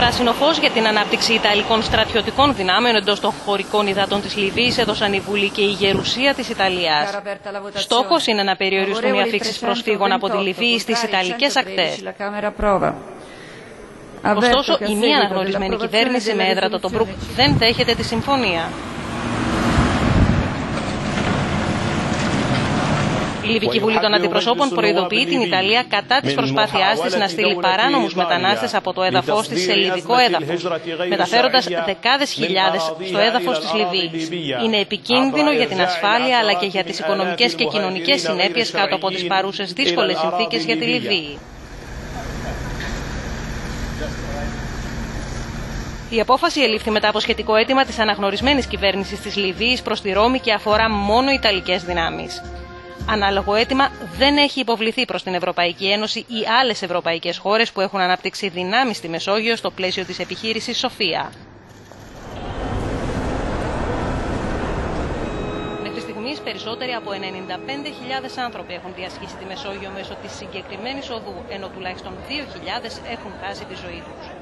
πράσινο φως για την ανάπτυξη Ιταλικών στρατιωτικών δυνάμεων εντός των χωρικών υδάτων της Λιβύης έδωσαν η Βουλή και η Γερουσία της Ιταλίας. Στόχος είναι να περιοριστούν οι αφήξεις προσφύγων από τη Λιβύη στις Ιταλικές ακτές. Ωστόσο, η μία αναγνωρισμένη κυβέρνηση με έδρα το Τομπρούκ δεν δέχεται τη συμφωνία. Η Λιβική Βουλή των Αντιπροσώπων προειδοποιεί την Ιταλία κατά της προσπάθειάς της να στείλει παράνομους μετανάστες από το έδαφος της σε λιβικό έδαφος, μεταφέροντας δεκάδες χιλιάδες στο έδαφος της Λιβύης. Είναι επικίνδυνο για την ασφάλεια αλλά και για τις οικονομικές και κοινωνικές συνέπειες κάτω από τις παρούσες δύσκολες συνθήκες για τη Λιβύη. Η απόφαση ελήφθη μετά από σχετικό αίτημα της αναγνωρισμένης κυβέρνησης της Λιβύης προς τη Ρώμη και αφορά μόνο Ιταλικές δυνάμεις. Ανάλογο αίτημα δεν έχει υποβληθεί προς την Ευρωπαϊκή Ένωση ή άλλες ευρωπαϊκές χώρες που έχουν αναπτύξει δυνάμεις στη Μεσόγειο στο πλαίσιο της επιχείρησης Σοφία. Μέχρι στιγμής, περισσότεροι από 95.000 άνθρωποι έχουν διασχίσει τη Μεσόγειο μέσω της συγκεκριμένης οδού, ενώ τουλάχιστον 2.000 έχουν χάσει τη ζωή τους.